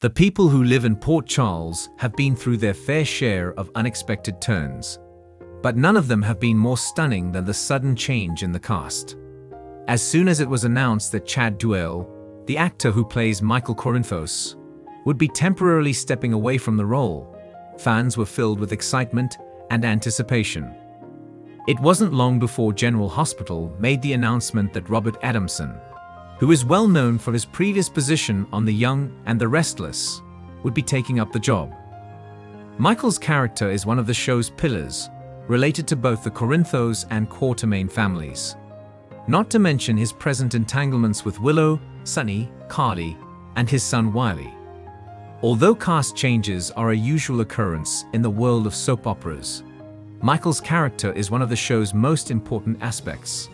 The people who live in Port Charles have been through their fair share of unexpected turns, but none of them have been more stunning than the sudden change in the cast. As soon as it was announced that Chad Duell, the actor who plays Michael Corinthos, would be temporarily stepping away from the role, fans were filled with excitement and anticipation. It wasn't long before General Hospital made the announcement that Robert Adamson, who is well known for his previous position on The Young and the Restless, would be taking up the job. Michael's character is one of the show's pillars, related to both the Corinthos and Quartermaine families. Not to mention his present entanglements with Willow, Sonny, Carly, and his son Wiley. Although cast changes are a usual occurrence in the world of soap operas, Michael's character is one of the show's most important aspects.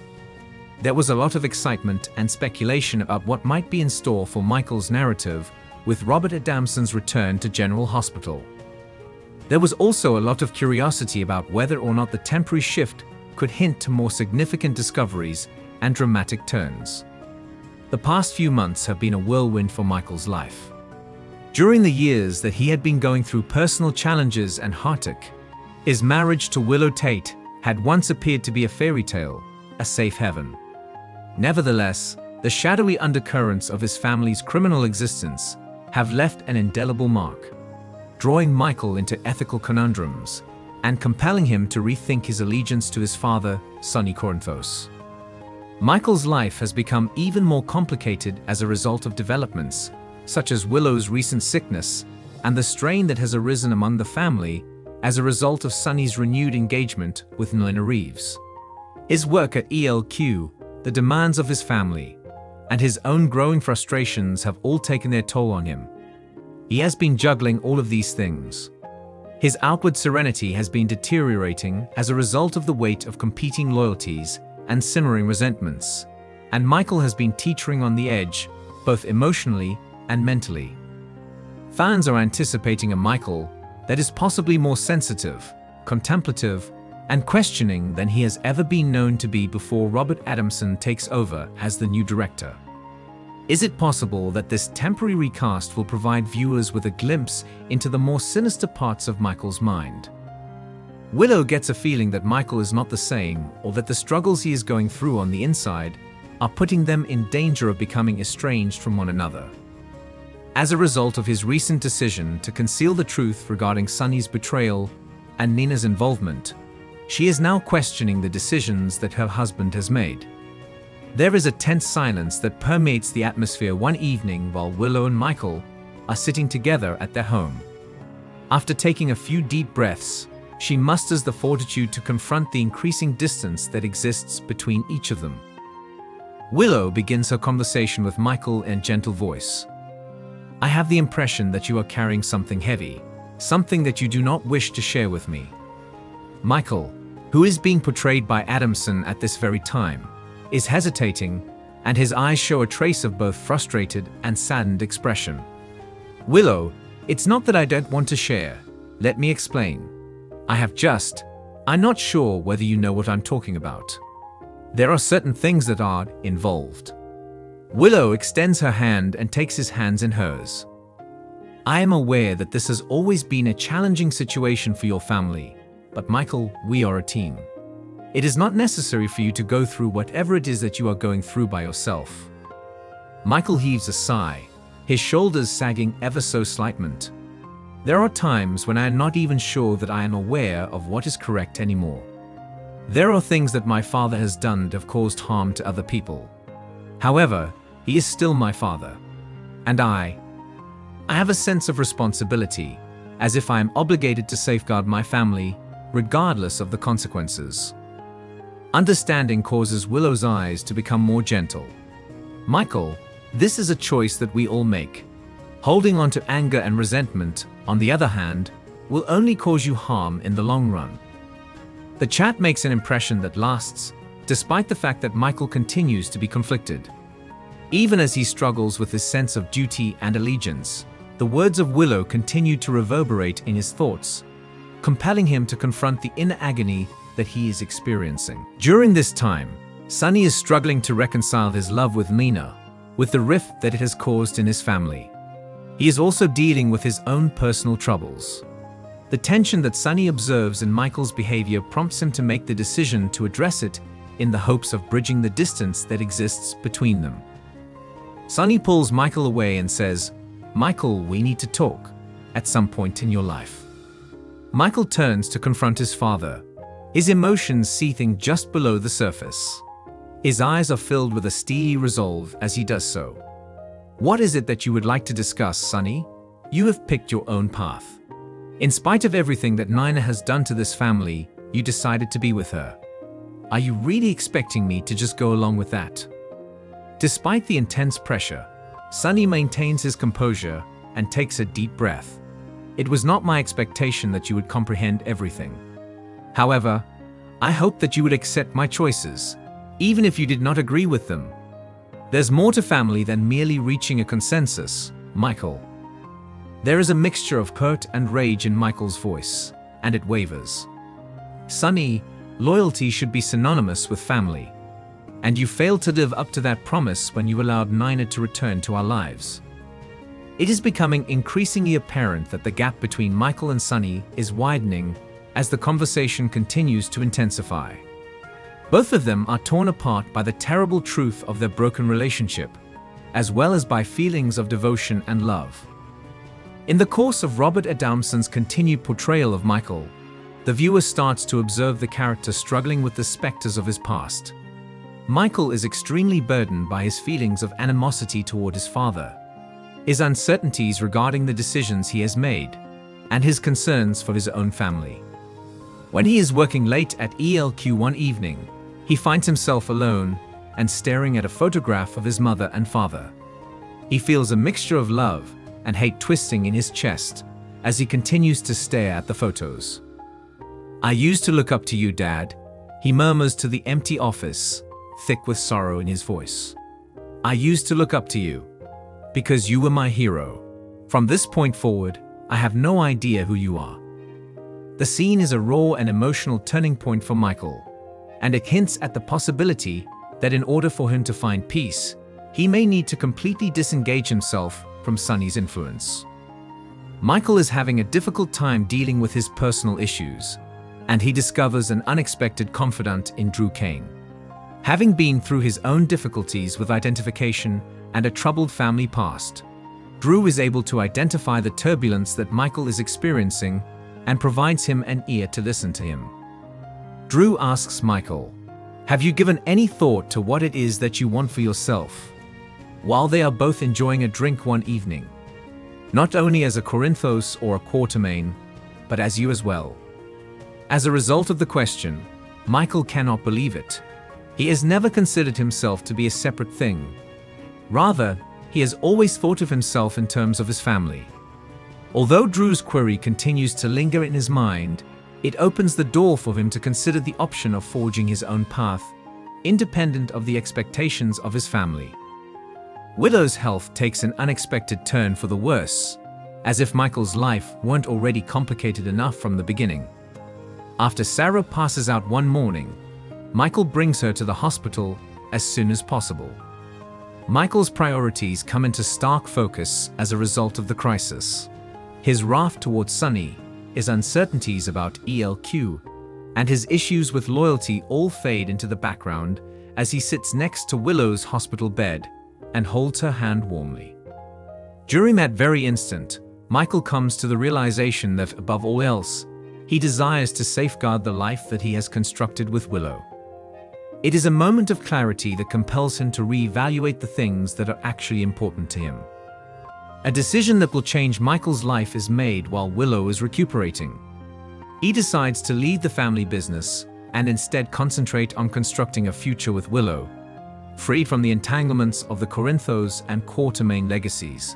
There was a lot of excitement and speculation about what might be in store for Michael's narrative with Robert Adamson's return to General Hospital. There was also a lot of curiosity about whether or not the temporary shift could hint to more significant discoveries and dramatic turns. The past few months have been a whirlwind for Michael's life. During the years that he had been going through personal challenges and heartache, his marriage to Willow Tate had once appeared to be a fairy tale, a safe haven. Nevertheless, the shadowy undercurrents of his family's criminal existence have left an indelible mark, drawing Michael into ethical conundrums and compelling him to rethink his allegiance to his father, Sonny Corinthos. Michael's life has become even more complicated as a result of developments, such as Willow's recent sickness and the strain that has arisen among the family as a result of Sonny's renewed engagement with Nina Reeves. His work at ELQ the demands of his family, and his own growing frustrations have all taken their toll on him. He has been juggling all of these things. His outward serenity has been deteriorating as a result of the weight of competing loyalties and simmering resentments, and Michael has been teetering on the edge, both emotionally and mentally. Fans are anticipating a Michael that is possibly more sensitive, contemplative, and questioning than he has ever been known to be before Robert Adamson takes over as the new director. Is it possible that this temporary recast will provide viewers with a glimpse into the more sinister parts of Michael's mind? Willow gets a feeling that Michael is not the same or that the struggles he is going through on the inside are putting them in danger of becoming estranged from one another. As a result of his recent decision to conceal the truth regarding Sonny's betrayal and Nina's involvement, she is now questioning the decisions that her husband has made. There is a tense silence that permeates the atmosphere one evening while Willow and Michael are sitting together at their home. After taking a few deep breaths, she musters the fortitude to confront the increasing distance that exists between each of them. Willow begins her conversation with Michael in gentle voice. I have the impression that you are carrying something heavy, something that you do not wish to share with me. Michael, who is being portrayed by Adamson at this very time, is hesitating and his eyes show a trace of both frustrated and saddened expression. Willow, it's not that I don't want to share. Let me explain. I have just, I'm not sure whether you know what I'm talking about. There are certain things that are involved. Willow extends her hand and takes his hands in hers. I am aware that this has always been a challenging situation for your family, but Michael, we are a team. It is not necessary for you to go through whatever it is that you are going through by yourself. Michael heaves a sigh, his shoulders sagging ever so slightly. There are times when I am not even sure that I am aware of what is correct anymore. There are things that my father has done that have caused harm to other people. However, he is still my father. And I, I have a sense of responsibility, as if I am obligated to safeguard my family regardless of the consequences. Understanding causes Willow's eyes to become more gentle. Michael, this is a choice that we all make. Holding on to anger and resentment, on the other hand, will only cause you harm in the long run. The chat makes an impression that lasts, despite the fact that Michael continues to be conflicted. Even as he struggles with his sense of duty and allegiance, the words of Willow continue to reverberate in his thoughts, compelling him to confront the inner agony that he is experiencing. During this time, Sonny is struggling to reconcile his love with Nina with the rift that it has caused in his family. he is also dealing with his own personal troubles. The tension that Sonny observes in Michael's behavior prompts him to make the decision to address it in the hopes of bridging the distance that exists between them. Sonny pulls Michael away and says, Michael, we need to talk at some point in your life. Michael turns to confront his father, his emotions seething just below the surface. His eyes are filled with a steely resolve as he does so. What is it that you would like to discuss, Sonny? You have picked your own path. In spite of everything that Nina has done to this family, you decided to be with her. Are you really expecting me to just go along with that? Despite the intense pressure, Sonny maintains his composure and takes a deep breath. It was not my expectation that you would comprehend everything. However, I hope that you would accept my choices, even if you did not agree with them. There's more to family than merely reaching a consensus, Michael. There is a mixture of hurt and rage in Michael's voice, and it wavers. Sonny, loyalty should be synonymous with family. And you failed to live up to that promise when you allowed Nina to return to our lives. It is becoming increasingly apparent that the gap between Michael and Sonny is widening as the conversation continues to intensify. Both of them are torn apart by the terrible truth of their broken relationship, as well as by feelings of devotion and love. In the course of Robert Adamson's continued portrayal of Michael, the viewer starts to observe the character struggling with the specters of his past. Michael is extremely burdened by his feelings of animosity toward his father, his uncertainties regarding the decisions he has made, and his concerns for his own family. When he is working late at ELQ one evening, he finds himself alone and staring at a photograph of his mother and father. He feels a mixture of love and hate twisting in his chest as he continues to stare at the photos. I used to look up to you, Dad, he murmurs to the empty office, thick with sorrow in his voice. I used to look up to you, because you were my hero. From this point forward, I have no idea who you are. The scene is a raw and emotional turning point for Michael, and it hints at the possibility that in order for him to find peace, he may need to completely disengage himself from Sonny's influence. Michael is having a difficult time dealing with his personal issues, and he discovers an unexpected confidant in Drew Cain. Having been through his own difficulties with identification and a troubled family past. Drew is able to identify the turbulence that Michael is experiencing and provides him an ear to listen to him. Drew asks Michael, Have you given any thought to what it is that you want for yourself? While they are both enjoying a drink one evening, not only as a Corinthos or a Quartermaine, but as you as well. As a result of the question, Michael cannot believe it. He has never considered himself to be a separate thing, Rather, he has always thought of himself in terms of his family. Although Drew's query continues to linger in his mind, it opens the door for him to consider the option of forging his own path, independent of the expectations of his family. Willow's health takes an unexpected turn for the worse, as if Michael's life weren't already complicated enough from the beginning. After Sarah passes out one morning, Michael brings her to the hospital as soon as possible. Michael's priorities come into stark focus as a result of the crisis. His wrath towards Sonny, his uncertainties about ELQ, and his issues with loyalty all fade into the background as he sits next to Willow's hospital bed and holds her hand warmly. During that very instant, Michael comes to the realization that, above all else, he desires to safeguard the life that he has constructed with Willow. It is a moment of clarity that compels him to re-evaluate the things that are actually important to him. A decision that will change Michael's life is made while Willow is recuperating. He decides to leave the family business and instead concentrate on constructing a future with Willow, freed from the entanglements of the Corinthos and Quartermaine legacies.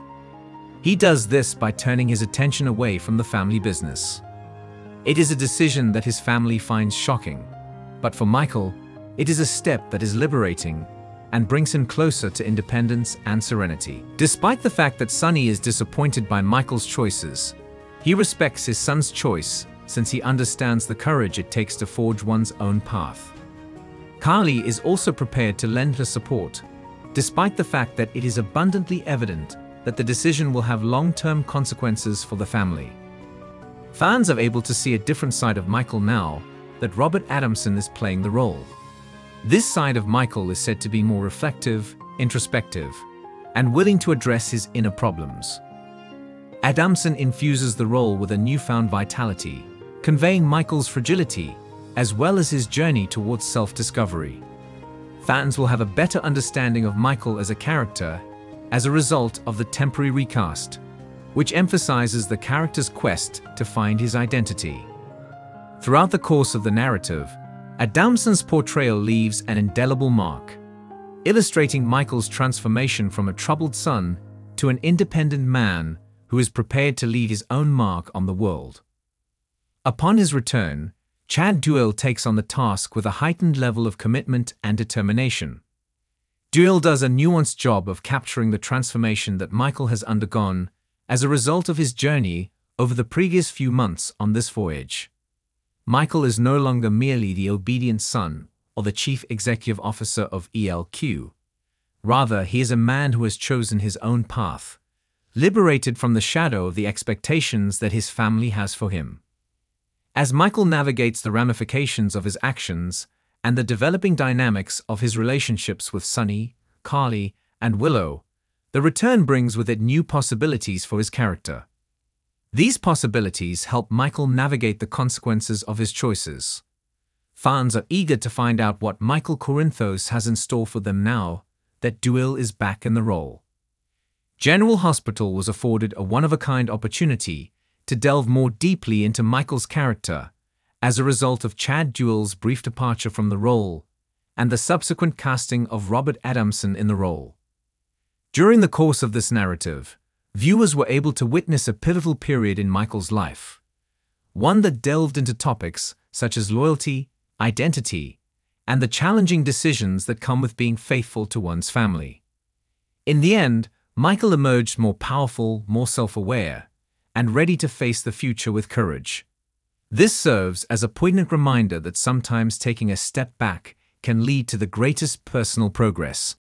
He does this by turning his attention away from the family business. It is a decision that his family finds shocking, but for Michael, it is a step that is liberating and brings him closer to independence and serenity. Despite the fact that Sonny is disappointed by Michael's choices, he respects his son's choice since he understands the courage it takes to forge one's own path. Carly is also prepared to lend her support, despite the fact that it is abundantly evident that the decision will have long-term consequences for the family. Fans are able to see a different side of Michael now that Robert Adamson is playing the role. This side of Michael is said to be more reflective, introspective, and willing to address his inner problems. Adamson infuses the role with a newfound vitality, conveying Michael's fragility as well as his journey towards self-discovery. Fans will have a better understanding of Michael as a character as a result of the temporary recast, which emphasizes the character's quest to find his identity. Throughout the course of the narrative, Adamson's portrayal leaves an indelible mark, illustrating Michael's transformation from a troubled son to an independent man who is prepared to leave his own mark on the world. Upon his return, Chad Duell takes on the task with a heightened level of commitment and determination. Duell does a nuanced job of capturing the transformation that Michael has undergone as a result of his journey over the previous few months on this voyage. Michael is no longer merely the obedient son or the chief executive officer of ELQ. Rather, he is a man who has chosen his own path, liberated from the shadow of the expectations that his family has for him. As Michael navigates the ramifications of his actions and the developing dynamics of his relationships with Sonny, Carly, and Willow, the return brings with it new possibilities for his character. These possibilities help Michael navigate the consequences of his choices. Fans are eager to find out what Michael Corinthos has in store for them now that Duell is back in the role. General Hospital was afforded a one-of-a-kind opportunity to delve more deeply into Michael's character as a result of Chad Duell's brief departure from the role and the subsequent casting of Robert Adamson in the role. During the course of this narrative, viewers were able to witness a pivotal period in Michael's life, one that delved into topics such as loyalty, identity, and the challenging decisions that come with being faithful to one's family. In the end, Michael emerged more powerful, more self-aware, and ready to face the future with courage. This serves as a poignant reminder that sometimes taking a step back can lead to the greatest personal progress.